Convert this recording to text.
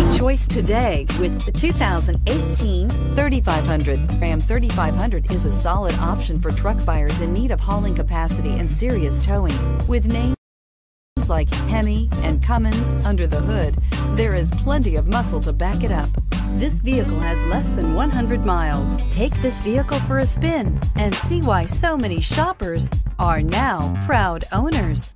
great choice today with the 2018 3500. Ram 3500 is a solid option for truck buyers in need of hauling capacity and serious towing. With names like Hemi and Cummins under the hood, there is plenty of muscle to back it up. This vehicle has less than 100 miles. Take this vehicle for a spin and see why so many shoppers are now proud owners.